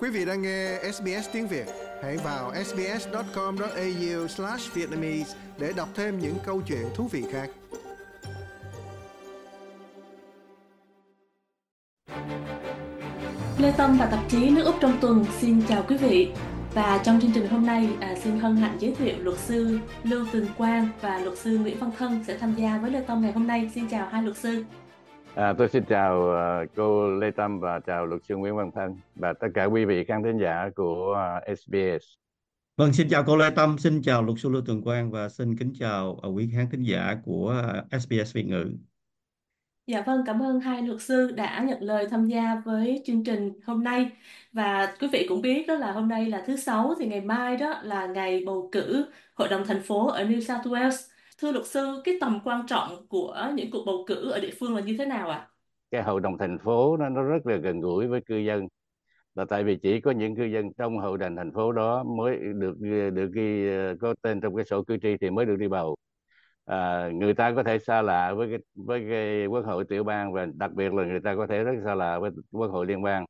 Quý vị đang nghe SBS tiếng Việt, hãy vào sbs.com.au/vietnamese để đọc thêm những câu chuyện thú vị khác. Lê Tâm và tạp chí Nước Úc trong tuần xin chào quý vị. Và trong chương trình hôm nay, à, xin hân hạnh giới thiệu luật sư Lưu Tường Quang và luật sư Nguyễn Văn Thân sẽ tham gia với Lê Tâm ngày hôm nay. Xin chào hai luật sư. À, tôi xin chào uh, cô Lê Tâm và chào luật sư Nguyễn Văn Thân và tất cả quý vị khán thính giả của uh, à, SBS. Vâng, xin chào cô Lê Tâm, xin chào luật sư Lưu Tường Quang và xin kính chào uh, quý khán thính giả của uh, SBS Việt ngữ. Dạ vâng, cảm ơn hai luật sư đã nhận lời tham gia với chương trình hôm nay. Và quý vị cũng biết đó là hôm nay là thứ sáu thì ngày mai đó là ngày bầu cử Hội đồng thành phố ở New South Wales. Thưa luật sư, cái tầm quan trọng của những cuộc bầu cử ở địa phương là như thế nào ạ? Cái hội đồng thành phố nó nó rất là gần gũi với cư dân. Là tại vì chỉ có những cư dân trong hội đồng thành phố đó mới được được ghi có tên trong cái sổ cử tri thì mới được đi bầu à, người ta có thể xa lạ với cái với cái quốc hội tiểu bang và đặc biệt là người ta có thể rất xa lạ với quốc hội liên bang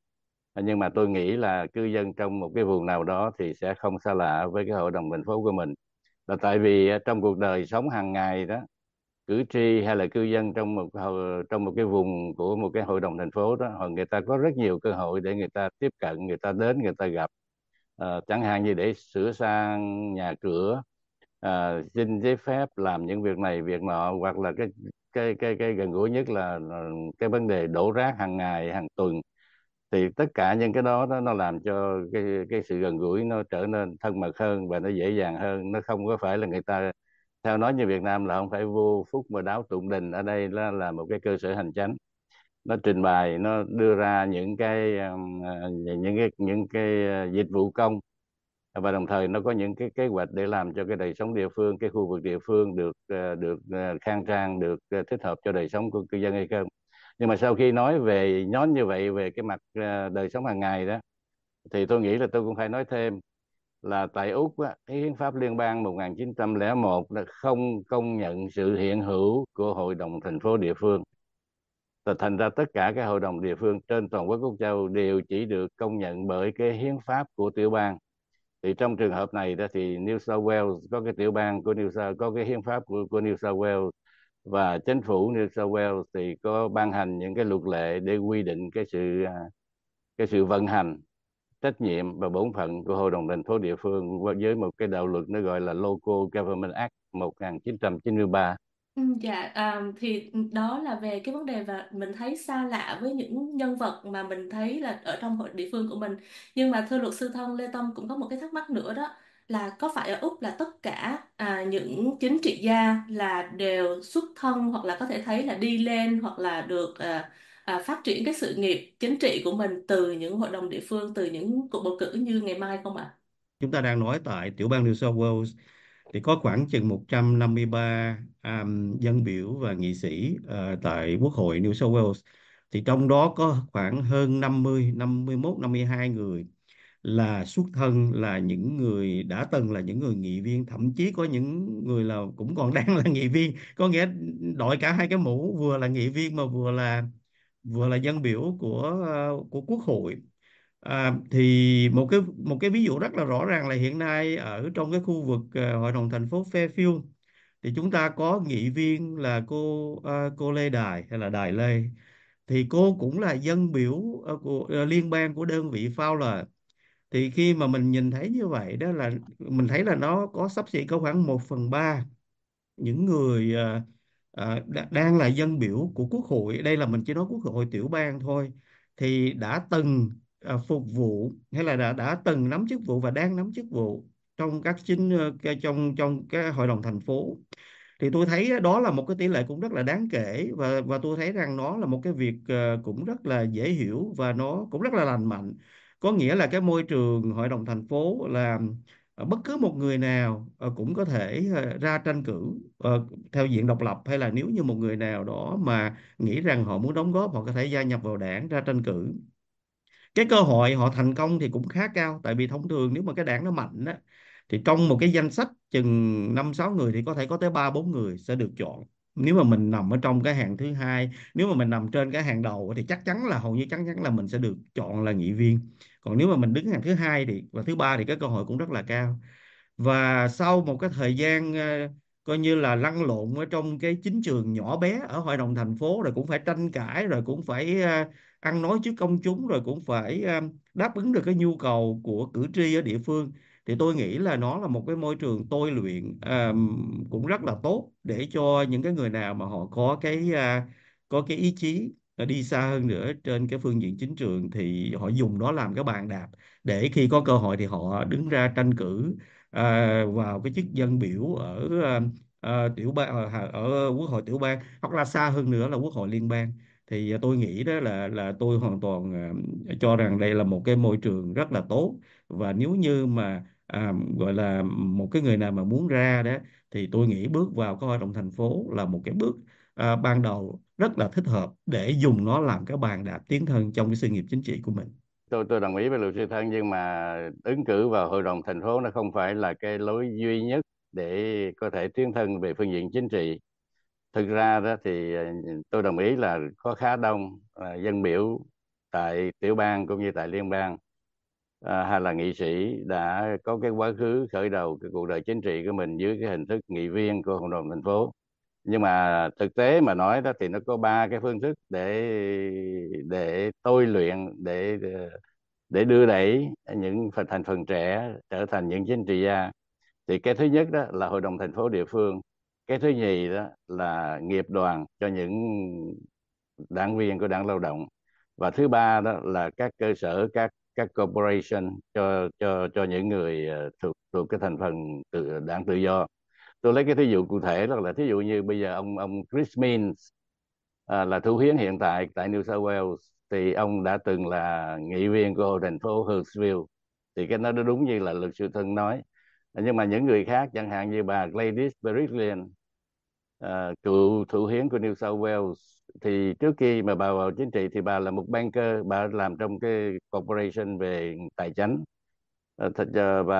nhưng mà tôi nghĩ là cư dân trong một cái vùng nào đó thì sẽ không xa lạ với cái hội đồng thành phố của mình là tại vì à, trong cuộc đời sống hàng ngày đó cử tri hay là cư dân trong một trong một cái vùng của một cái hội đồng thành phố đó họ người ta có rất nhiều cơ hội để người ta tiếp cận người ta đến người ta gặp. À, chẳng hạn như để sửa sang nhà cửa à, xin giấy phép làm những việc này việc nọ hoặc là cái cái cái cái gần gũi nhất là ờ, cái vấn đề đổ rác hàng ngày hàng tuần thì tất cả những cái đó nó, nó làm cho cái cái sự gần gũi nó trở nên thân mật hơn và nó dễ dàng hơn. Nó không có phải là người ta theo nói như Việt Nam là không phải vô phúc mà đáo tụng đình. Ở đây là là một cái cơ sở hành chánh. Nó trình bày nó đưa ra những cái um, à, những cái những cái à, dịch vụ công. Và đồng thời nó có những cái kế hoạch để làm cho cái đời sống địa phương cái khu vực địa phương được à, được khang trang được thích hợp cho đời sống của cư dân hay không nhưng mà sau khi nói về nhóm như vậy về cái mặt ờ, đời sống hàng ngày đó thì tôi nghĩ là tôi cũng phải nói thêm là tại Úc á, cái hiến pháp liên bang 1901 là không công nhận sự hiện hữu của hội đồng thành phố địa phương. Và thành ra tất cả các hội đồng địa phương trên toàn quốc Úc Châu đều chỉ được công nhận bởi cái hiến pháp của tiểu bang thì trong trường hợp này đó thì New South Wales có cái tiểu bang của New South có cái hiến pháp của, của New South Wales và chính phủ New South Wales thì có ban hành những cái luật lệ để quy định cái sự à, cái sự vận hành trách nhiệm và bổn phận của hội đồng thành phố địa phương với một cái đạo luật nó gọi là Local Government Act 1993 ừ, dạ um, thì đó là về cái vấn đề và mình thấy xa lạ với những nhân vật mà mình thấy là ở trong hội địa phương của mình. Nhưng mà thưa luật sư thân Lê Tâm cũng có một cái thắc mắc nữa đó là có phải ở Úc là tất cả à, những chính trị gia là đều xuất thân hoặc là có thể thấy là đi lên hoặc là được à, à, phát triển cái sự nghiệp chính trị của mình từ những hội đồng địa phương từ những cuộc bầu cử như ngày mai không ạ? Chúng ta đang nói tại tiểu bang New South Wales thì có khoảng chừng 153 um, à, dân biểu và nghị sĩ uh, tại Quốc hội New South Wales thì trong đó có khoảng hơn 50 51 52 người là xuất thân là những người đã từng là những người nghị viên thậm chí có những người là cũng còn đang là nghị viên có nghĩa đội cả hai cái mũ vừa là nghị viên mà vừa là vừa là dân biểu của ờ, của quốc hội. À, thì một cái một cái ví dụ rất là rõ ràng là hiện nay ở trong cái khu vực ờ, hội đồng thành phố Fairfield thì chúng ta có nghị viên là cô uh, cô Lê Đài hay là Đài Lê. Thì cô cũng là dân biểu uh, của uh, liên bang của đơn vị Fowler thì khi mà mình nhìn thấy như vậy đó là mình thấy là nó có sắp xỉ có khoảng một phần ba những người uh, uh, đang là dân biểu của quốc hội. Đây là mình chỉ nói quốc hội tiểu bang thôi. Thì đã từng À, phục vụ hay là đã đã từng nắm chức vụ và đang nắm chức vụ trong các chính trong trong cái hội đồng thành phố. Thì tôi thấy đó là một cái tỷ lệ cũng rất là đáng kể và và tôi thấy rằng nó là một cái việc cũng rất là dễ hiểu và nó cũng rất là lành mạnh có nghĩa là cái môi trường hội đồng thành phố là ờ, bất cứ một người nào ờ, cũng có thể ờ, ra tranh cử theo diện độc lập, hay là nếu như một người nào đó mà nghĩ rằng họ muốn đóng góp, họ có thể gia nhập vào đảng ra tranh cử. Cái cơ hội họ thành công thì cũng khá cao, tại vì thông thường nếu mà cái đảng nó mạnh á, thì trong một cái danh sách chừng năm sáu người thì có thể có tới ba bốn người sẽ được chọn nếu mà mình nằm ở trong cái hàng thứ hai, nếu mà mình nằm trên cái hàng đầu thì chắc chắn là hầu như chắc chắn là mình sẽ được chọn là nghị viên. Còn nếu mà mình đứng hàng thứ hai thì, và thứ ba thì cái cơ hội cũng rất là cao. Và sau một cái thời gian ờ, coi như là lăn lộn ở trong cái chính trường nhỏ bé ở hội đồng thành phố rồi cũng phải tranh cãi, rồi cũng phải ờ, ăn nói trước công chúng, rồi cũng phải ờ, đáp ứng được cái nhu cầu của cử tri ở địa phương thì tôi nghĩ là nó là một cái môi trường tôi luyện um, cũng rất là tốt để cho những cái người nào mà họ có cái uh, có cái ý chí đi xa hơn nữa trên cái phương diện chính trường thì họ dùng đó làm cái bàn đạp. Để khi có cơ hội thì họ đứng ra tranh cử à, vào cái chức dân biểu ở à, à tiểu bang ở, ở quốc hội tiểu bang hoặc là xa hơn nữa là quốc hội liên bang. Thì tôi nghĩ đó là là tôi hoàn toàn à, cho rằng đây là một cái môi trường rất là tốt và nếu như mà à, gọi là một cái người nào mà muốn ra đó thì tôi nghĩ bước vào cái hội đồng thành phố là một cái bước à, ban đầu rất là thích hợp để dùng nó làm cái bàn đạp tiến thân trong cái sự nghiệp chính trị của mình. Tôi tôi đồng ý với luật sư thân nhưng mà ứng cử vào hội đồng thành phố nó không phải là cái lối duy nhất để có thể tiến thân về phương diện chính trị. Thực ra đó thì à, tôi đồng ý là có khá đông à, dân biểu tại tiểu bang cũng như tại liên bang à, hay là nghị sĩ đã có cái quá khứ khởi đầu cái cuộc đời chính trị của mình dưới cái hình thức nghị viên của hội đồng thành phố. Nhưng mà thực tế mà nói đó thì nó có ba cái phương thức để để tôi luyện để để đưa đẩy những phần thành phần trẻ trở thành những chính trị gia. Thì cái thứ nhất đó là hội đồng thành phố địa phương. Cái thứ nhì đó là nghiệp đoàn cho những đảng viên của đảng lao động. Và thứ ba đó là các cơ sở các các corporation cho cho cho những người ờ, thuộc thuộc cái thành phần tự đảng tự do. Tôi lấy cái thí dụ cụ thể đó là thí dụ như bây giờ ông ông Chris Means à, là thủ hiến hiện tại tại New South Wales thì ông đã từng là nghị viên của thành phố Hurstville thì cái nó đúng như là luật sư thân nói. Nhưng mà những người khác chẳng hạn như bà Gladys Berejiklian Ờ, cựu thủ hiến của New South Wales. Thì trước khi mà bà vào chính trị thì bà là một banker bà làm trong cái corporation về tài chính. Ờ, thật ra và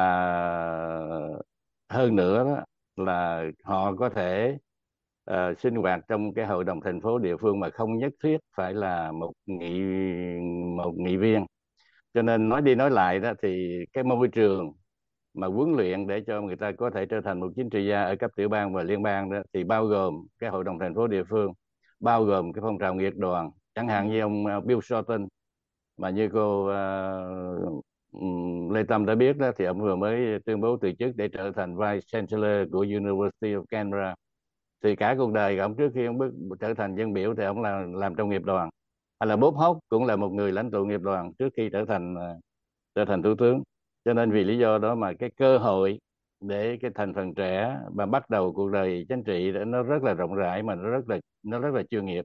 hơn nữa đó là họ có thể uh, sinh hoạt trong cái hội đồng thành phố địa phương mà không nhất thiết phải là một nghị một nghị viên. Cho nên nói đi nói lại đó thì cái môi trường mà huấn luyện để cho người ta có thể trở thành một chính trị gia ở cấp tiểu bang và liên bang đó thì bao gồm cái hội đồng thành phố địa phương bao gồm cái phong trào nghiệp đoàn. Chẳng hạn như ông à, Bill Shorten mà như cô uh, Lê Tâm đã biết đó thì ông vừa mới tuyên bố từ chức để trở thành Vice Chancellor của University of Canberra. Thì cả cuộc đời ông trước khi ông bước trở thành dân biểu thì ông là làm trong nghiệp đoàn. Hay là Bob Hope cũng là một người lãnh tụ nghiệp đoàn trước khi trở thành uh, trở thành thủ tướng cho nên vì lý do đó mà cái cơ hội để cái thành phần trẻ mà bắt đầu cuộc đời chính trị nó rất là rộng rãi mà nó rất là nó rất là chuyên nghiệp.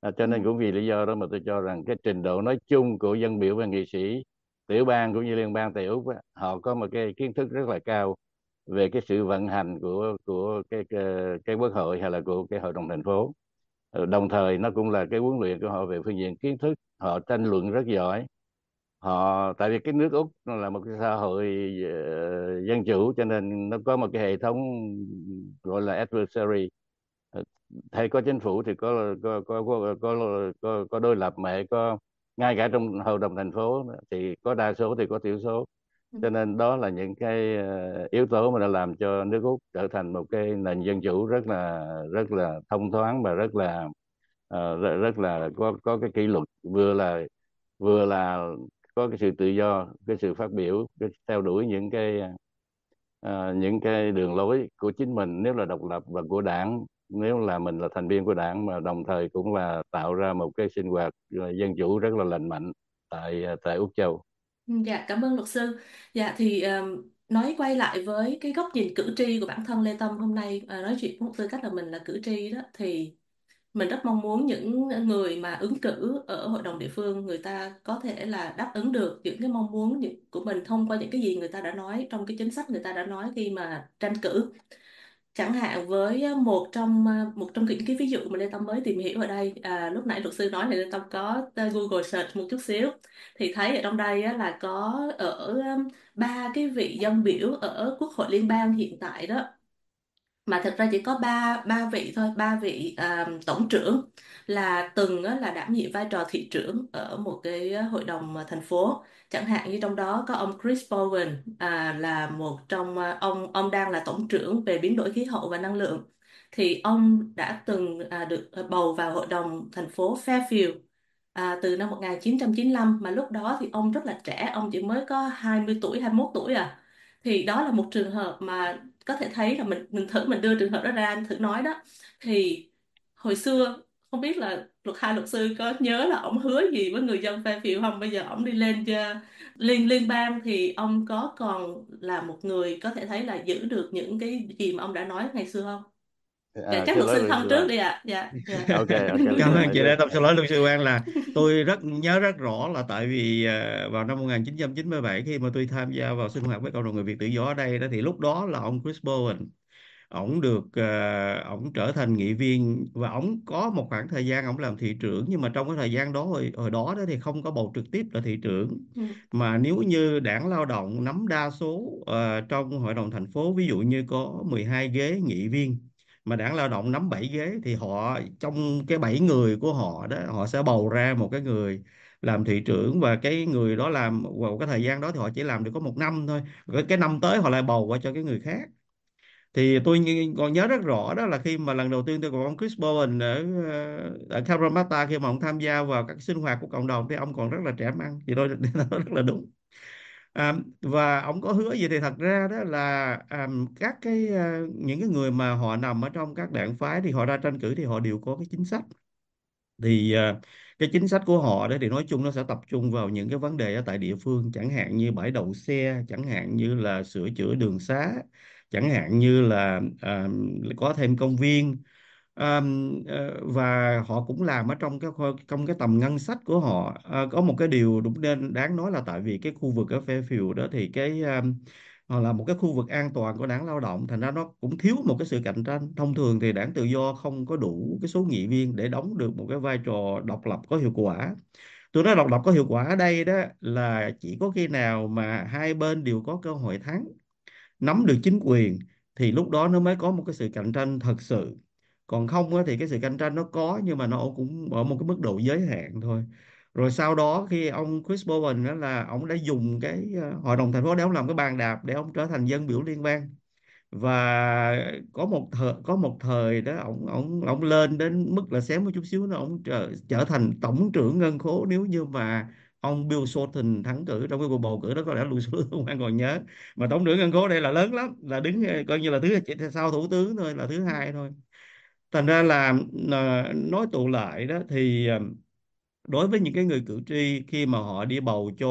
À, cho nên ừ. cũng vì lý do đó mà tôi cho rằng cái trình độ nói chung của dân biểu và nghị sĩ tiểu bang cũng như liên bang tại úc họ có một cái kiến thức rất là cao về cái sự vận hành của của cái cái, cái quốc hội hay là của cái hội đồng thành phố. Ờ, đồng thời nó cũng là cái huấn luyện của họ về phương diện kiến thức họ tranh luận rất giỏi họ tại vì cái nước úc nó là một cái xã hội uh, dân chủ cho nên nó có một cái hệ thống gọi là adversary ờ, hay có chính phủ thì có có có có có có, có đôi lập mẹ có ngay cả trong hội đồng thành phố thì có đa số thì có thiểu số ừ. cho nên đó là những cái ờ, yếu tố mà đã làm cho nước úc trở thành một cái nền dân chủ rất là rất là thông thoáng và rất là uh, rất, rất là có có cái kỷ luật vừa là vừa là có cái sự tự do cái sự phát biểu cái theo đuổi những cái à, những cái đường lối của chính mình nếu là độc lập và của đảng nếu là mình là thành viên của đảng mà đồng thời cũng là tạo ra một cái sinh hoạt à, dân chủ rất là lành mạnh tại à, tại Úc Châu. Ừ, dạ cảm ơn luật sư. Dạ thì um, nói quay lại với cái góc nhìn cử tri của bản thân Lê Tâm hôm nay à, nói chuyện với một tư cách là mình là cử tri đó thì mình rất mong muốn những người mà ứng cử ở hội đồng địa phương người ta có thể là đáp ứng được những cái mong muốn của mình thông qua những cái gì người ta đã nói trong cái chính sách người ta đã nói khi mà tranh cử. Chẳng hạn với một trong một trong những cái ví dụ mà Lê Tâm mới tìm hiểu ở đây à, lúc nãy luật sư nói thì Lê Tâm có à, Google search một chút xíu thì thấy ở trong đây á, là có ở um, ba cái vị dân biểu ở Quốc hội liên bang hiện tại đó mà thực ra chỉ có ba ba vị thôi ba vị à, tổng trưởng là từng á, là đảm nhiệm vai trò thị trưởng ở một cái hội đồng à, thành phố. Chẳng hạn như trong đó có ông Chris Bowen à, là một trong à, ông ông đang là tổng trưởng về biến đổi khí hậu và năng lượng. Thì ông đã từng à, được bầu vào hội đồng thành phố Fairfield à, từ năm 1995 mà lúc đó thì ông rất là trẻ ông chỉ mới có 20 tuổi 21 tuổi à. Thì đó là một trường hợp mà có thể thấy là mình mình thử, mình đưa trường hợp đó ra, anh thử nói đó. Thì hồi xưa, không biết là luật hai, luật sư có nhớ là ông hứa gì với người dân Fairfield không? Bây giờ ông đi lên ờ, liên liên bang thì ông có còn là một người có thể thấy là giữ được những cái gì mà ông đã nói ngày xưa không? À, chắc xin luật sư thông sư trước đi ạ. Dạ dạ. Ok ok luật Cảm ơn chị đã tâm xin lỗi luật sư Quang là tôi rất nhớ rất rõ là tại vì ờ, vào năm 1997 khi mà tôi tham gia vào sinh hoạt với cộng đồng người Việt tự do ở đây đó thì lúc đó là ông Chris Bowen ổng được ờ, ổng trở thành nghị viên và ổng có một khoảng thời gian ổng làm thị trưởng nhưng mà trong cái thời gian đó hồi, hồi đó đó thì không có bầu trực tiếp là thị trưởng. Ừ. mà nếu như đảng lao động nắm đa số ờ, trong hội đồng thành phố ví dụ như có 12 ghế nghị viên mà đảng lao động nắm 7 ghế thì họ trong cái 7 người của họ đó họ sẽ bầu ra một cái người làm thị trưởng và cái người đó làm vào cái thời gian đó thì họ chỉ làm được có một năm thôi. Cái, cái năm tới họ lại bầu qua cho cái người khác. Thì tôi còn nhớ rất rõ đó là khi mà lần đầu tiên tôi gặp ông Chris Bowen ở ờ, ở Karamata khi mà ông tham gia vào các sinh hoạt của cộng đồng thì ông còn rất là trẻ măng. Thì tôi nói rất là đúng à, và ông có hứa gì thì thật ra đó là à, các cái à, những cái người mà họ nằm ở trong các đảng phái thì họ ra tranh cử thì họ đều có cái chính sách. Thì à, cái chính sách của họ đó thì nói chung nó sẽ tập trung vào những cái vấn đề ở tại địa phương chẳng hạn như bãi đậu xe chẳng hạn như là sửa chữa đường xá chẳng hạn như là à, có thêm công viên. Ờ, và họ cũng làm ở trong cái trong cái tầm ngân sách của họ. À, có một cái điều đúng nên đáng nói là tại vì cái khu vực ở Fairfield đó thì cái um, họ là một cái khu vực an toàn của đảng lao động thành ra nó cũng thiếu một cái sự cạnh tranh. Thông thường thì đảng tự do không có đủ cái số nghị viên để đóng được một cái vai trò độc lập có hiệu quả. Tôi nói độc lập có hiệu quả ở đây đó là chỉ có khi nào mà hai bên đều có cơ hội thắng nắm được chính quyền thì lúc đó nó mới có một cái sự cạnh tranh thật sự còn không á, thì cái sự cạnh tranh nó có nhưng mà nó cũng ở một cái mức độ giới hạn thôi. Rồi sau đó khi ông Chris Bowen đó là ông đã dùng cái ờ, hội đồng thành phố để ông làm cái bàn đạp để ông trở thành dân biểu liên bang. Và có một thời có một thời đó ông ông ông lên đến mức là xém một chút xíu nữa ông trở trở thành tổng trưởng ngân khố. Nếu như mà ông Bill Shorten thắng cử trong cái cuộc bầu cử đó có lẽ lùi xuống không ai còn nhớ. Mà tổng trưởng ngân khố đây là lớn lắm là đứng ờ, coi như là thứ sau thủ tướng thôi là thứ hai thôi thành ra là ờ, nói tụ lại đó thì ờ, đối với những cái người cử tri khi mà họ đi bầu cho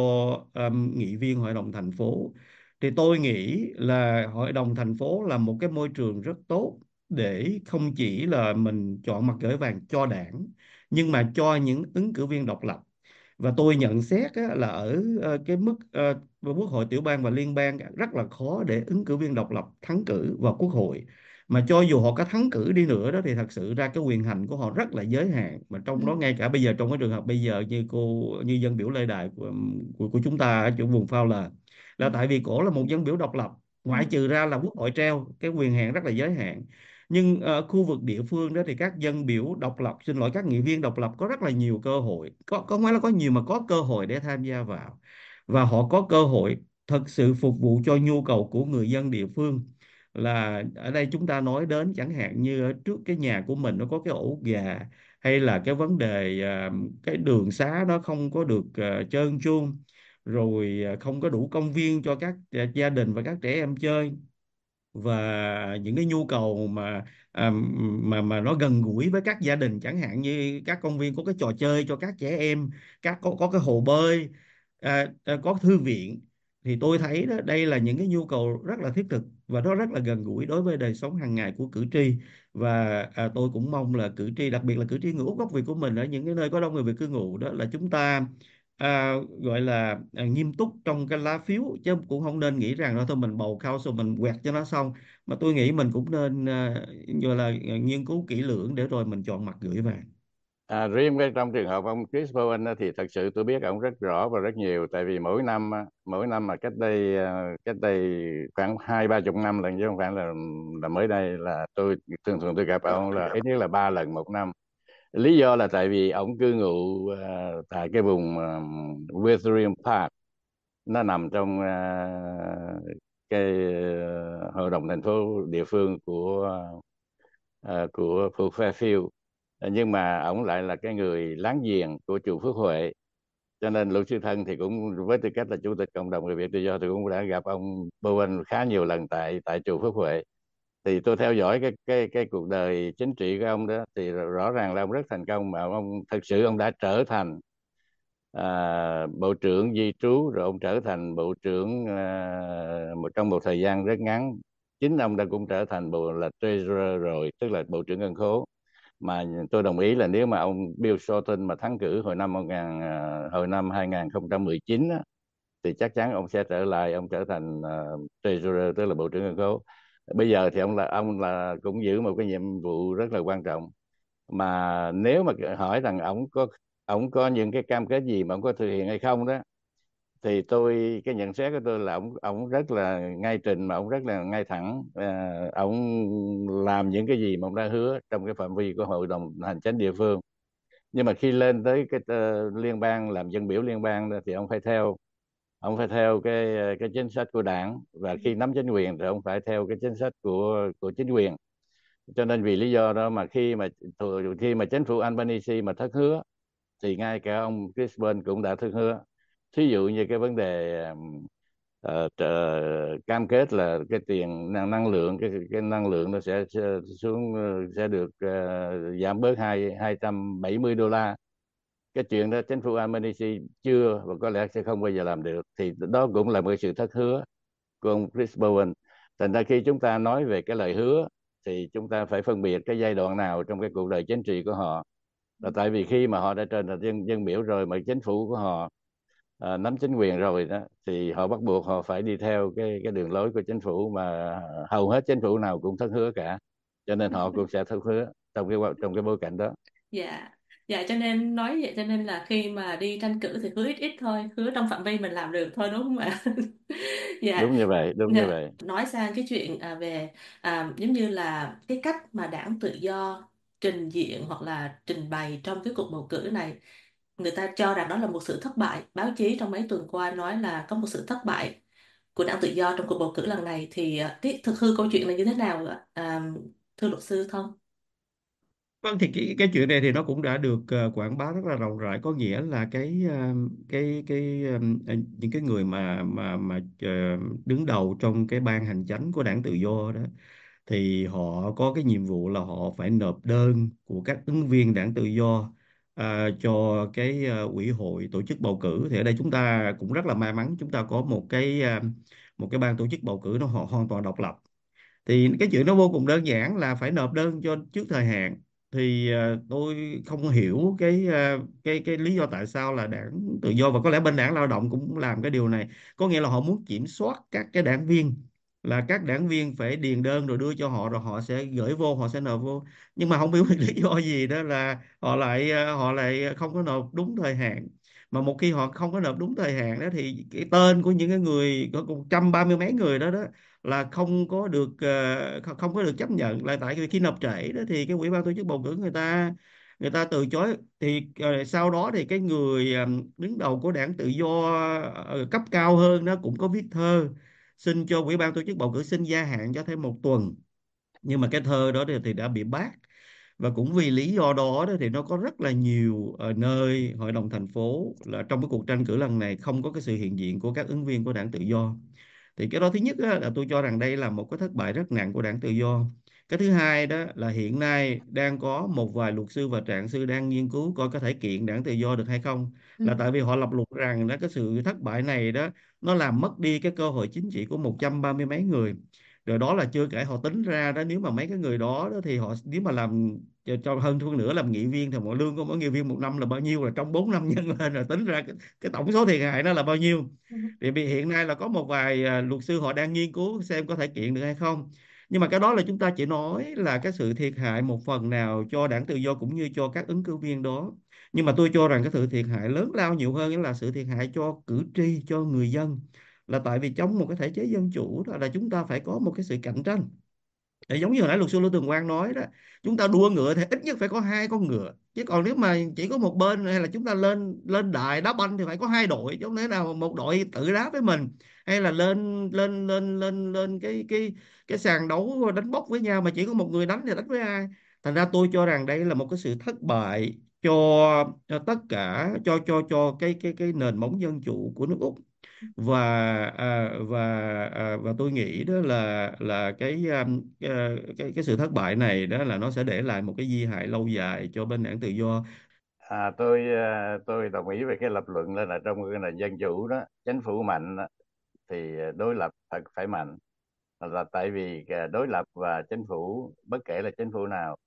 um, nghị viên hội đồng thành phố thì tôi nghĩ là hội đồng thành phố là một cái môi trường rất tốt để không chỉ là mình chọn mặt gửi vàng cho đảng nhưng mà cho những ứng cử viên độc lập. Và tôi nhận xét á, là ở ờ, cái mức uh, quốc hội tiểu bang và liên bang rất là khó để ứng cử viên độc lập thắng cử vào quốc hội mà cho dù họ có thắng cử đi nữa đó thì thật sự ra cái quyền hành của họ rất là giới hạn. Mà trong đó ngay cả bây giờ trong cái trường hợp bây giờ như cô như dân biểu Lê Đại của của, của chúng ta ở chỗ vùng phao là là tại vì cổ là một dân biểu độc lập ngoại trừ ra là quốc hội treo cái quyền hạn rất là giới hạn. Nhưng ở khu vực địa phương đó thì các dân biểu độc lập xin lỗi các nghị viên độc lập có rất là nhiều cơ hội có có phải là có nhiều mà có cơ hội để tham gia vào. Và họ có cơ hội thực sự phục vụ cho nhu cầu của người dân địa phương là ở đây chúng ta nói đến chẳng hạn như ở trước cái nhà của mình nó có cái ổ gà hay là cái vấn đề à, cái đường xá nó không có được à, trơn tru, rồi à, không có đủ công viên cho các gia đình và các trẻ em chơi. Và những cái nhu cầu mà mà mà nó gần gũi với các gia đình, chẳng hạn như các công viên có cái trò chơi cho các trẻ em, các, có có cái hồ bơi có thư viện thì tôi thấy đó đây là những cái nhu cầu rất là thiết thực và nó rất là gần gũi đối với đời sống hàng ngày của cử tri. Và à, tôi cũng mong là cử tri đặc biệt là cử tri người Úc gốc Việt của mình ở những cái nơi có đông người Việt cư ngụ đó là chúng ta à, gọi là à, nghiêm túc trong cái lá phiếu chứ cũng không nên nghĩ rằng là thôi mình bầu cao rồi mình quẹt cho nó xong. Mà tôi nghĩ mình cũng nên à, gọi là à, nghiên cứu kỹ lưỡng để rồi mình chọn mặt gửi vàng À, riêng cái trong trường hợp ông Chris Bowen thì thật sự tôi biết ông rất rõ và rất nhiều. Tại vì mỗi năm mỗi năm mà cách đây à, cách đây khoảng hai ba chục năm lần chứ không phải là là mới đây là tôi thường thường tôi gặp ông là ít nhất là ba lần một năm. Lý do là tại vì ông cư ngụ uh, tại cái vùng uh, Witherium Park. Nó nằm trong uh, cái uh, hội đồng thành phố địa phương của uh, của thuộc Fairfield Ờ, nhưng mà ông lại là cái người láng giềng của chùa Phước Huệ. Cho nên luật sư thân thì cũng với tư cách là chủ tịch cộng đồng người Việt tự do thì cũng đã gặp ông Bowen khá nhiều lần tại tại chùa Phước Huệ. Thì tôi theo dõi cái cái cái cuộc đời chính trị của ông đó thì rõ ràng là ông rất thành công mà ông thật sự ông đã trở thành à, bộ trưởng di trú rồi ông trở thành bộ trưởng à, một trong một thời gian rất ngắn. Chính ông đã cũng trở thành bộ là treasurer rồi tức là bộ trưởng ngân khố mà tôi đồng ý là nếu mà ông Bill Shorten mà thắng cử hồi năm 1000 à, hồi năm 2019 á, thì chắc chắn ông sẽ trở lại ông trở thành uh, treasurer tức là bộ trưởng ngân khố. Bây giờ thì ông là ông là cũng giữ một cái nhiệm vụ rất là quan trọng. Mà nếu mà hỏi rằng ông có ông có những cái cam kết gì mà ông có thực hiện hay không đó thì tôi cái nhận xét của tôi là ông ông rất là ngay trình mà ông rất là ngay thẳng. À, ông làm những cái gì mà ông đã hứa trong cái phạm vi của hội đồng hành chính địa phương. Nhưng mà khi lên tới cái uh, liên bang làm dân biểu liên bang thì ông phải theo ông phải theo cái ờ, cái chính sách của đảng. Và khi nắm chính quyền thì ông phải theo cái chính sách của của chính quyền. Cho nên vì lý do đó mà khi mà khi mà chính phủ Albanese mà thất hứa thì ngay cả ông Chris Bowen cũng đã thất hứa thí dụ như cái vấn đề uh, uh, cam kết là cái tiền năng, năng lượng cái cái năng lượng nó sẽ, sẽ xuống sẽ được uh, giảm bớt hai hai trăm bảy mươi đô la. Cái chuyện đó chính phủ Albanese chưa và có lẽ sẽ không bao giờ làm được. Thì đó cũng là một sự thất hứa của ông Chris Bowen. Thành ra khi chúng ta nói về cái lời hứa thì chúng ta phải phân biệt cái giai đoạn nào trong cái cuộc đời chính trị của họ. Là tại vì khi mà họ đã trở thành dân dân biểu rồi mà chính phủ của họ à, nắm chính quyền rồi đó thì họ bắt buộc họ phải đi theo cái cái đường lối của chính phủ mà hầu hết chính phủ nào cũng thất hứa cả. Cho nên họ cũng sẽ thất hứa trong cái trong cái bối cảnh đó. Dạ. Dạ cho nên nói vậy cho nên là khi mà đi tranh cử thì hứa ít ít thôi hứa trong phạm vi mình làm được thôi đúng không ạ? Dạ. Đúng như vậy đúng dạ. như vậy. Nói sang cái chuyện à, về à, giống như là cái cách mà đảng tự do trình diện hoặc là trình bày trong cái cuộc bầu cử này người ta cho rằng đó là một sự thất bại. Báo chí trong mấy tuần qua nói là có một sự thất bại của đảng tự do trong cuộc bầu cử lần này. Thì à, cái thực hư câu chuyện là như thế nào ạ? À, thưa luật sư thông. Vâng thì cái cái chuyện này thì nó cũng đã được uh, quảng bá rất là rộng rãi. Có nghĩa là cái uh, cái cái um, những cái người mà mà mà uh, đứng đầu trong cái ban hành chánh của đảng tự do đó thì họ có cái nhiệm vụ là họ phải nộp đơn của các ứng viên đảng tự do à, cho cái à, ủy hội tổ chức bầu cử. Thì ở đây chúng ta cũng rất là may mắn chúng ta có một cái à, một cái ban tổ chức bầu cử nó họ hoàn toàn độc lập. Thì cái chuyện nó vô cùng đơn giản là phải nộp đơn cho trước thời hạn. Thì uh, tôi không hiểu cái uh, cái cái lý do tại sao là đảng tự do và có lẽ bên đảng lao động cũng làm cái điều này. Có nghĩa là họ muốn kiểm soát các cái đảng viên là các đảng viên phải điền đơn rồi đưa cho họ rồi họ sẽ gửi vô, họ sẽ nộp vô. Nhưng mà không biết lý do gì đó là họ lại ờ, họ lại không có nộp đúng thời hạn. Mà một khi họ không có nộp đúng thời hạn đó thì cái tên của những cái người, có một trăm ba mươi mấy người đó đó là không có được ờ, không có được chấp nhận. Là tại vì khi nộp trễ đó thì cái ủy ban tổ chức bầu cử người ta người ta từ chối. Thì ờ, sau đó thì cái người đứng đầu của đảng tự do cấp cao hơn nó cũng có viết thơ xin cho ủy ban tổ chức bầu cử xin gia hạn cho thêm một tuần. Nhưng mà cái thơ đó thì, thì đã bị bác. Và cũng vì lý do đó, đó thì nó có rất là nhiều ở nơi hội đồng thành phố là trong cái cuộc tranh cử lần này không có cái sự hiện diện của các ứng viên của đảng tự do. Thì cái đó thứ nhất là tôi cho rằng đây là một cái thất bại rất nặng của đảng tự do cái thứ hai đó là hiện nay đang có một vài luật sư và trạng sư đang nghiên cứu coi có thể kiện đảng tự do được hay không. Ừ. là tại vì họ lập luận rằng đó cái sự thất bại này đó nó làm mất đi cái cơ hội chính trị của một trăm ba mươi mấy người. Rồi đó là chưa kể họ tính ra đó nếu mà mấy cái người đó, đó thì họ nếu mà làm cho hơn hơn nữa làm nghị viên thì mỗi lương của mỗi nghị viên một năm là bao nhiêu? Là trong 4 năm nhân lên rồi tính ra cái, cái tổng số thiệt hại nó là bao nhiêu? Ừ. thì vì hiện nay là có một vài uh, luật sư họ đang nghiên cứu xem có thể kiện được hay không nhưng mà cái đó là chúng ta chỉ nói là cái sự thiệt hại một phần nào cho đảng tự do cũng như cho các ứng cử viên đó. Nhưng mà tôi cho rằng cái sự thiệt hại lớn lao nhiều hơn là sự thiệt hại cho cử tri, cho người dân. Là tại vì trong một cái thể chế dân chủ đó là chúng ta phải có một cái sự cạnh tranh để giống như hồi nãy luật sư Lưu Tường Quang nói đó chúng ta đua ngựa thì ít nhất phải có hai con ngựa. Chứ còn nếu mà chỉ có một bên hay là chúng ta lên lên đài đá banh thì phải có hai đội chứ không thể nào một đội tự đá với mình. Hay là lên lên lên lên lên cái cái cái sàn đấu đánh bốc với nhau mà chỉ có một người đánh thì đánh với ai? Thành ra tôi cho rằng đây là một cái sự thất bại cho, cho tất cả cho cho cho cái cái cái nền móng dân chủ của nước Úc và à, và à, và tôi nghĩ đó là là cái, à, ờ, cái cái sự thất bại này đó là nó sẽ để lại một cái di hại lâu dài cho bên đảng tự do. À, tôi ờ, tôi đồng ý về cái lập luận là, là trong cái nền dân chủ đó chính phủ mạnh đó, thì đối lập phải phải mạnh. Là tại vì à, đối lập và chính phủ bất kể là chính phủ nào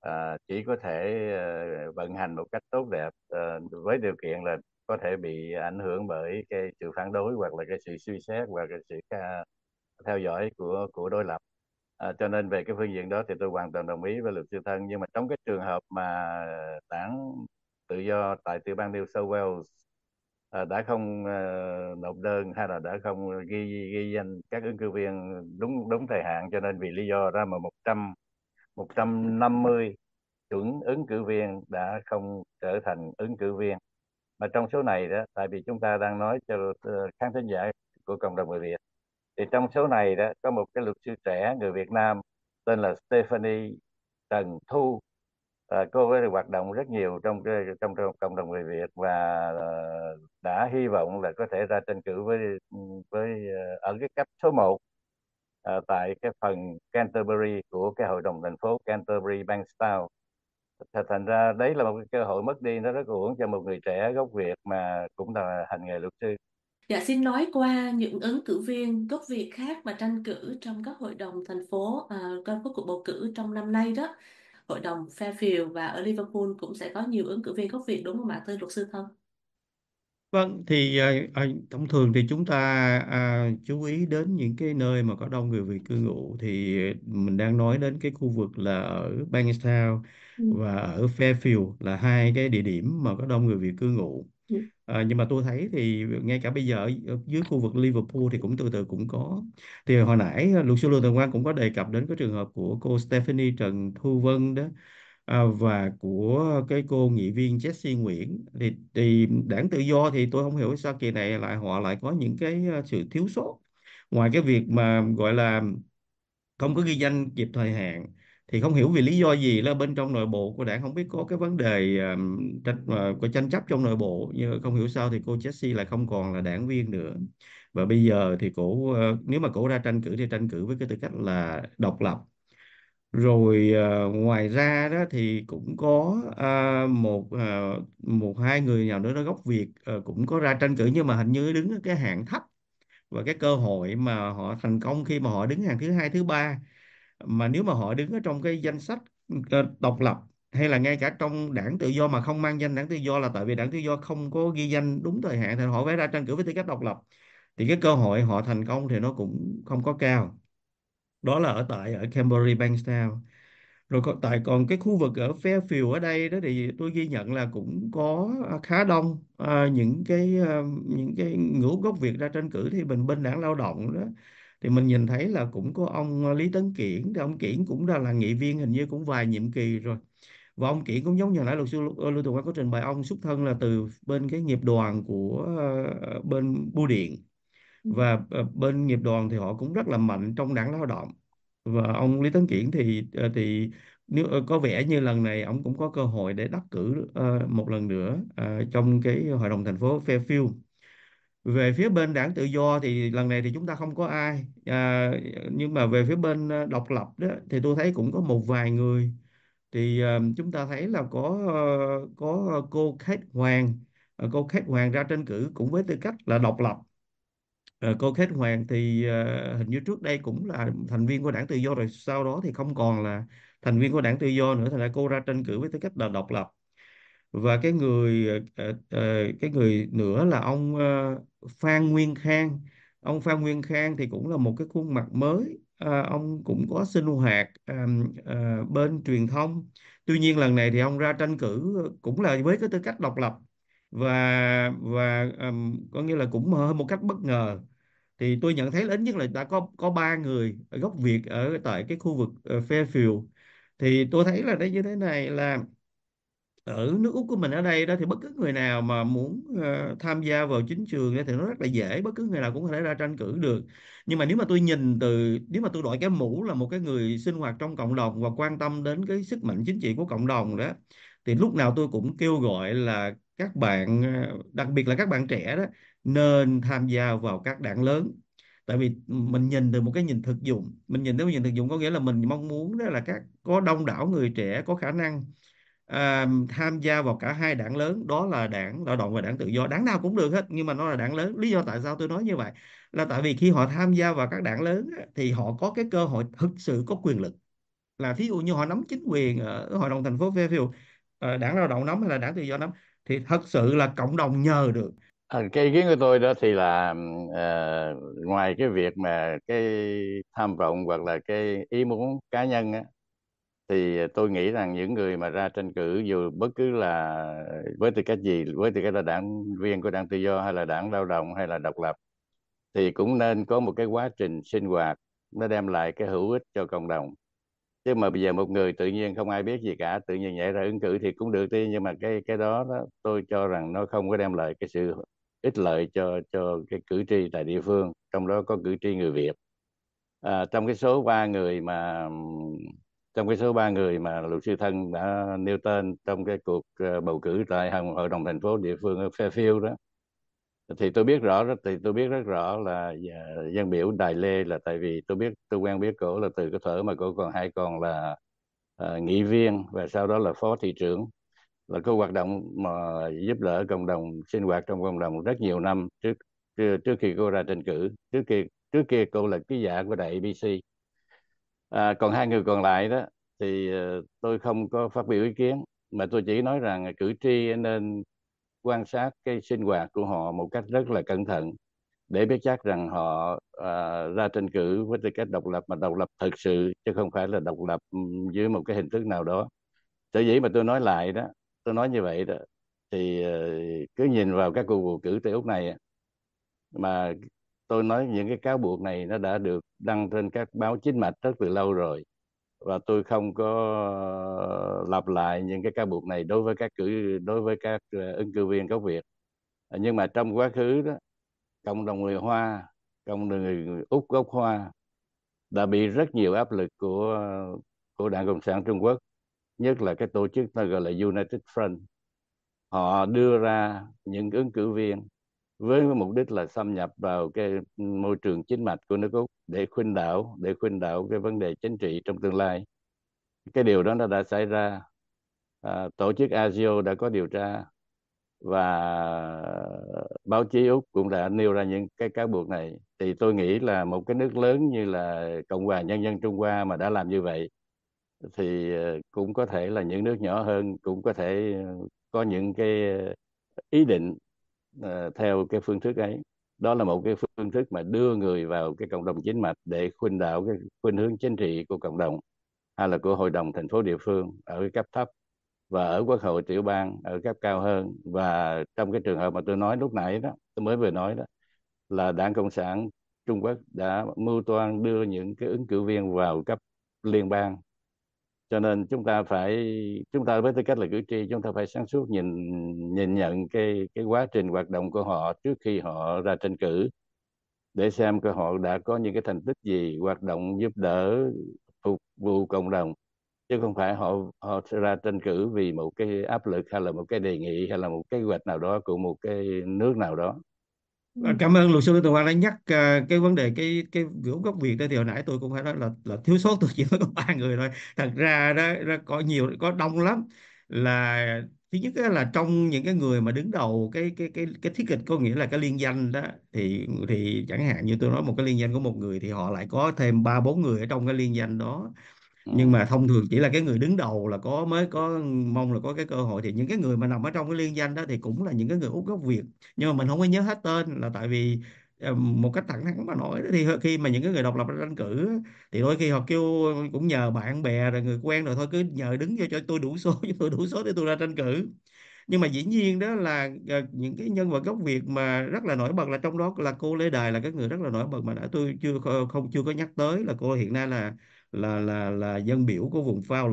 à, chỉ có thể à, vận hành một cách tốt đẹp à, với điều kiện là có thể bị ảnh hưởng bởi cái sự phản đối hoặc là cái sự suy xét hoặc cái sự à, theo dõi của của đối lập. À, cho nên về cái phương diện đó thì tôi hoàn toàn đồng ý với luật sư thân. Nhưng mà trong cái trường hợp mà đảng tự do tại tiểu bang New South Wales à, đã không à, nộp đơn hay là đã không ghi ghi danh các ứng cử viên đúng đúng thời hạn cho nên vì lý do ra mà 100 150 chuẩn ứng cử viên đã không trở thành ứng cử viên mà trong số này đó tại vì chúng ta đang nói cho ờ, khán thính giả của cộng đồng người Việt thì trong số này đó có một cái luật sư trẻ người Việt Nam tên là Stephanie Trần Thu. À, cô ấy hoạt động rất nhiều trong trong, trong cộng đồng người Việt và ờ, đã hy vọng là có thể ra tranh cử với ừ, với ở cái cấp số 1 à, tại cái phần Canterbury của cái hội đồng thành phố Canterbury Bankstown thành ra đấy là một cái cơ hội mất đi nó rất uổng cho một người trẻ gốc Việt mà cũng là hành nghề luật sư Dạ xin nói qua những ứng cử viên gốc Việt khác mà tranh cử trong các hội đồng thành phố à, các cuộc bầu cử trong năm nay đó. Hội đồng Fairfield và ở Liverpool cũng sẽ có nhiều ứng cử viên gốc Việt đúng không ạ, thưa luật sư thân? Vâng, thì à, thông thường thì chúng ta à, chú ý đến những cái nơi mà có đông người Việt cư ngụ thì mình đang nói đến cái khu vực là ở Bankstown. Và ở Fairfield là hai cái địa điểm mà có đông người Việt cư ngụ. Ừ. À, nhưng mà tôi thấy thì ngay cả bây giờ ở dưới khu vực Liverpool thì cũng từ từ cũng có. Thì hồi nãy luật sư Lương Tường Quang cũng có đề cập đến cái trường hợp của cô Stephanie Trần Thu Vân đó à, và của cái cô nghị viên Jessie Nguyễn thì, thì đảng tự do thì tôi không hiểu sao kỳ này lại họ lại có những cái ờ, sự thiếu sót ngoài cái việc mà gọi là không có ghi danh kịp thời hạn thì không hiểu vì lý do gì là bên trong nội bộ của đảng không biết có cái vấn đề um, tranh uh, có tranh chấp trong nội bộ nhưng không hiểu sao thì cô Jessie lại không còn là đảng viên nữa. Và bây giờ thì cổ uh, nếu mà cổ ra tranh cử thì tranh cử với cái tư cách là độc lập. Rồi uh, ngoài ra đó thì cũng có uh, một uh, một hai người nào nữa đó gốc Việt uh, cũng có ra tranh cử nhưng mà hình như đứng ở cái hạng thấp và cái cơ hội mà họ thành công khi mà họ đứng hàng thứ hai thứ ba mà nếu mà họ đứng ở trong cái danh sách ờ, độc lập hay là ngay cả trong đảng tự do mà không mang danh đảng tự do là tại vì đảng tự do không có ghi danh đúng thời hạn thì họ phải ra tranh cử với tư cách độc lập thì cái cơ hội họ thành công thì nó cũng không có cao. Đó là ở tại ở Canterbury Bankstown rồi còn tại còn cái khu vực ở Fairfield ở đây đó thì tôi ghi nhận là cũng có à, khá đông à, những cái à, những cái ngũ gốc Việt ra tranh cử thì mình bên đảng lao động đó thì mình nhìn thấy là cũng có ông Lý Tấn Kiển thì ông Kiển cũng đã là nghị viên hình như cũng vài nhiệm kỳ rồi và ông Kiển cũng giống như nãy luật sư Lưu Tùng Quang có trình bày ông xuất thân là từ bên cái nghiệp đoàn của uh, bên bưu điện Ừ. và bên nghiệp đoàn thì họ cũng rất là mạnh trong đảng lao động và ông Lý Tấn Kiển thì ờ, thì nếu ờ, có vẻ như lần này ông cũng có cơ hội để đắc cử ờ, một lần nữa ờ, trong cái hội đồng thành phố Fairfield. Về phía bên đảng tự do thì lần này thì chúng ta không có ai. À, nhưng mà về phía bên ờ, độc lập đó thì tôi thấy cũng có một vài người. Thì à, chúng ta thấy là có ờ, có cô Kate Hoàng. Cô Kate Hoàng ra tranh cử cũng với tư cách là độc lập. À, cô Kate Hoàng thì à, hình như trước đây cũng là thành viên của Đảng Tự Do rồi sau đó thì không còn là thành viên của Đảng Tự Do nữa thành ra cô ra tranh cử với tư cách là độc lập và cái người ờ, ờ, cái người nữa là ông ờ, Phan Nguyên Khang. Ông Phan Nguyên Khang thì cũng là một cái khuôn mặt mới. À, ông cũng có sinh hoạt à, à, bên truyền thông. Tuy nhiên lần này thì ông ra tranh cử cũng là với cái tư cách độc lập. Và và ừm, có nghĩa là cũng hơi một cách bất ngờ. Thì tôi nhận thấy là ít nhất là đã có có ba người gốc Việt ở tại cái khu vực Fairfield. Thì tôi thấy là đây như thế này là ở nước Úc của mình ở đây đó thì bất cứ người nào mà muốn uh, tham gia vào chính trường đó thì nó rất là dễ bất cứ người nào cũng có thể ra tranh cử được. Nhưng mà nếu mà tôi nhìn từ nếu mà tôi đội cái mũ là một cái người sinh hoạt trong cộng đồng và quan tâm đến cái sức mạnh chính trị của cộng đồng đó thì lúc nào tôi cũng kêu gọi là các bạn ờ, đặc biệt là các bạn trẻ đó nên tham gia vào các đảng lớn. Tại vì mình nhìn từ một cái nhìn thực dụng mình nhìn từ một nhìn thực dụng có nghĩa là mình mong muốn đó là các có đông đảo người trẻ có khả năng à, tham gia vào cả hai đảng lớn đó là đảng lao động và đảng tự do. Đảng nào cũng được hết nhưng mà nó là đảng lớn. Lý do tại sao tôi nói như vậy là tại vì khi họ tham gia vào các đảng lớn thì họ có cái cơ hội thực sự có quyền lực. Là thí dụ như họ nắm chính quyền ở hội đồng thành phố Fairfield ờ, đảng lao động nắm hay là đảng tự do nắm thì thật sự là cộng đồng nhờ được. À, cái ý kiến của tôi đó thì là uh, ngoài cái việc mà cái tham vọng hoặc là cái ý muốn cá nhân á thì tôi nghĩ rằng những người mà ra tranh cử dù bất cứ là với tư cách gì với tư cách là đảng viên của đảng tự do hay là đảng lao động hay là độc lập thì cũng nên có một cái quá trình sinh hoạt nó đem lại cái hữu ích cho cộng đồng. Chứ mà bây giờ một người tự nhiên không ai biết gì cả tự nhiên nhảy ra ứng cử thì cũng được đi nhưng mà cái cái đó, đó tôi cho rằng nó không có đem lại cái sự ích lợi cho cho cái cử tri tại địa phương trong đó có cử tri người Việt. À, trong cái số ba người mà trong cái số ba người mà luật sư thân đã nêu tên trong cái cuộc ờ, bầu cử tại hội đồng thành phố địa phương ở Fairfield đó thì tôi biết rõ thì tôi biết rất rõ là ờ, dân biểu Đài Lê là tại vì tôi biết tôi quen biết cổ là từ cái thở mà cổ còn hai con là uh, nghị viên và sau đó là phó thị trưởng. Là có hoạt động mà giúp đỡ cộng đồng sinh hoạt trong cộng đồng rất nhiều năm trước trước khi cô ra tranh cử trước kia trước kia cô là ký giả của đài ABC à, còn hai người còn lại đó thì ờ, tôi không có phát biểu ý kiến mà tôi chỉ nói rằng cử tri nên quan sát cái sinh hoạt của họ một cách rất là cẩn thận để biết chắc rằng họ à, ra tranh cử với tư cách độc lập mà độc lập thực sự chứ không phải là độc lập dưới một cái hình thức nào đó. Sở dĩ mà tôi nói lại đó tôi nói như vậy đó thì ờ, cứ nhìn vào các cuộc bầu cử tại úc này mà tôi nói những cái cáo buộc này nó đã được đăng trên các báo chính mạch rất từ lâu rồi. Và tôi không có ờ, lặp lại những cái cáo buộc này đối với các cử, đối với các ờ, ứng cử viên gốc Việt. Nhưng mà trong quá khứ đó, cộng đồng người Hoa, cộng đồng người Úc gốc Hoa đã bị rất nhiều áp lực của của Đảng Cộng sản Trung Quốc, nhất là cái tổ chức nó gọi là United Front. Họ đưa ra những ứng cử viên với mục đích là xâm nhập vào cái môi trường chính mạch của nước Úc để khuynh đảo để khuynh đảo cái vấn đề chính trị trong tương lai. Cái điều đó nó đã xảy ra. À, tổ chức ASIO đã có điều tra và báo chí Úc cũng đã nêu ra những cái cáo buộc này. Thì tôi nghĩ là một cái nước lớn như là Cộng hòa Nhân dân Trung Hoa mà đã làm như vậy thì ờ, cũng có thể là những nước nhỏ hơn cũng có thể ờ, có những cái ờ, ý định uh, theo cái phương thức ấy. Đó là một cái phương thức mà đưa người vào cái cộng đồng chính mạch để khuynh đạo, cái khuynh hướng chính trị của cộng đồng hay là của hội đồng thành phố địa phương ở cái cấp thấp và ở quốc hội tiểu bang ở cấp cao hơn. Và trong cái trường hợp mà tôi nói lúc nãy đó tôi mới vừa nói đó là đảng cộng sản trung quốc đã mưu toan đưa những cái ứng cử viên vào cấp liên bang cho nên chúng ta phải, chúng ta với tư cách là cử tri, chúng ta phải sáng suốt nhìn nhìn nhận cái cái quá trình hoạt động của họ trước khi họ ra tranh cử, để xem cơ họ đã có những cái thành tích gì, hoạt động giúp đỡ, phục vụ cộng đồng. Chứ không phải họ họ ra tranh cử vì một cái áp lực hay là một cái đề nghị hay là một cái hoạch nào đó của một cái nước nào đó. Ờ, cảm ơn luật sư Lê Tùng Quang đã nhắc uh, cái vấn đề cái cái vốn gốc Việt đó thì hồi nãy tôi cũng phải nói là là thiếu sót tôi chỉ có ba người thôi. Thật ra đó, đó có nhiều có đông lắm. Là thứ nhất là trong những cái người mà đứng đầu cái cái cái cái thiết kịch có nghĩa là cái liên danh đó thì thì chẳng hạn như tôi nói một cái liên danh của một người thì họ lại có thêm ba bốn người ở trong cái liên danh đó. Ừ. nhưng mà thông thường chỉ là cái người đứng đầu là có, mới có, mong là có cái cơ hội. Thì những cái người mà nằm ở trong cái liên danh đó thì cũng là những cái người Úc gốc Việt. Nhưng mà mình không có nhớ hết tên là tại vì ờ, một cách thẳng thắn mà nói thì khi mà những cái người độc lập ra tranh cử thì đôi khi họ kêu cũng nhờ bạn bè rồi người quen rồi thôi, cứ nhờ đứng vô cho tôi đủ số, cho tôi đủ số để tôi ra tranh cử. Nhưng mà dĩ nhiên đó là ờ, những cái nhân vật gốc Việt mà rất là nổi bật là trong đó là cô Lê Đài là cái người rất là nổi bật mà đã tôi chưa không, chưa có nhắc tới là cô hiện nay là là là là dân biểu của vùng Phao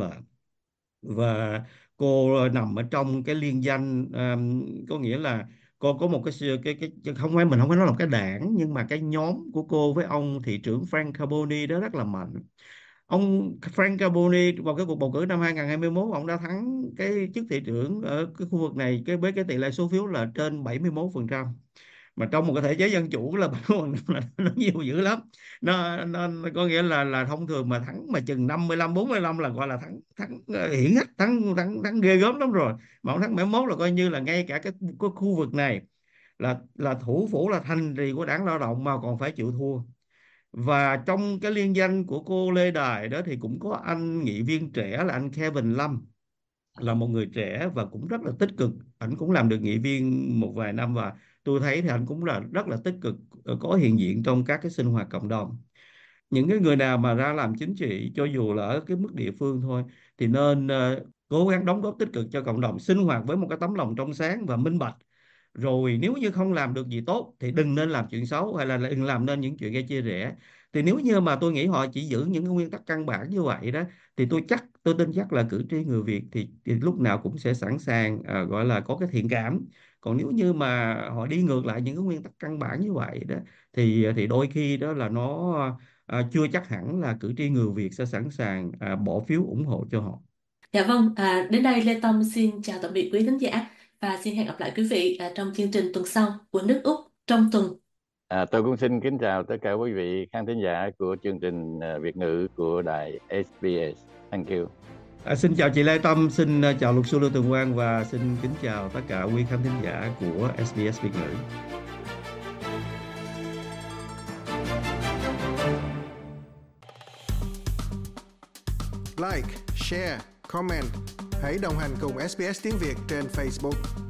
và cô nằm ở trong cái liên danh um, có nghĩa là cô có một cái cái cái không phải mình không phải nói là một cái đảng nhưng mà cái nhóm của cô với ông thị trưởng Frank Carboni đó rất là mạnh. Ông Frank Carboni vào cái cuộc bầu cử năm 2021 ông đã thắng cái chức thị trưởng ở cái khu vực này cái với cái tỷ lệ số phiếu là trên 71% mà trong một cái thể chế dân chủ là là nó nhiều dữ lắm. Nó, nó, nó có nghĩa là là thông thường mà thắng mà chừng 55 45 là gọi là thắng thắng ờ, hiển hách thắng thắng thắng ghê gớm lắm rồi. Mà ông thắng 71 là coi như là ngay cả cái, cái khu vực này là là thủ phủ là thành trì của đảng lao động mà còn phải chịu thua. Và trong cái liên danh của cô Lê Đài đó thì cũng có anh nghị viên trẻ là anh Kevin Lâm là một người trẻ và cũng rất là tích cực. Anh cũng làm được nghị viên một vài năm và tôi thấy thì anh cũng là rất là tích cực ờ, có hiện diện trong các cái sinh hoạt cộng đồng. Những cái người nào mà ra làm chính trị cho dù là ở cái mức địa phương thôi thì nên uh, cố gắng đóng góp tích cực cho cộng đồng sinh hoạt với một cái tấm lòng trong sáng và minh bạch. Rồi nếu như không làm được gì tốt thì đừng nên làm chuyện xấu hay là đừng làm nên những chuyện gây chia rẽ. Thì nếu như mà tôi nghĩ họ chỉ giữ những cái nguyên tắc căn bản như vậy đó thì tôi chắc tôi tin chắc là cử tri người Việt thì, thì lúc nào cũng sẽ sẵn sàng uh, gọi là có cái thiện cảm còn nếu như mà họ đi ngược lại những cái nguyên tắc căn bản như vậy đó thì thì đôi khi đó là nó à, chưa chắc hẳn là cử tri người Việt sẽ sẵn sàng à, bỏ phiếu ủng hộ cho họ. Dạ vâng, à, đến đây Lê Tâm xin chào tạm biệt quý khán giả và xin hẹn gặp lại quý vị à, trong chương trình tuần sau của nước Úc trong tuần. À, tôi cũng xin kính chào tất cả quý vị khán thính giả của chương trình uh, Việt ngữ của đài SBS. Thank you. À, xin chào chị Lê Tâm, xin ờ, chào luật sư Lưu Tường Quang và xin kính chào tất cả quý khán thính giả của SBS Việt ngữ. Like, share, comment. Hãy đồng hành cùng SBS tiếng Việt trên Facebook.